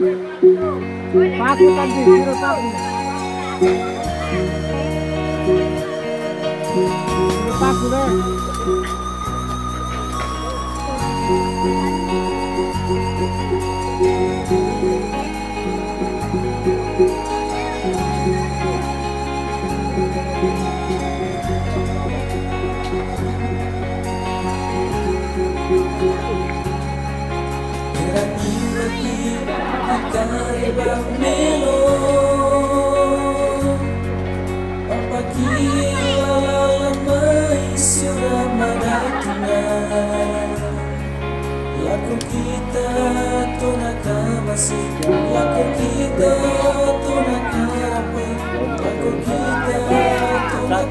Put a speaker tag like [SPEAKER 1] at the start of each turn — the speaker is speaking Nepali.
[SPEAKER 1] पाँच एकानब्बे जिरो सात पाँच
[SPEAKER 2] nasce e a coquita é a tua cara,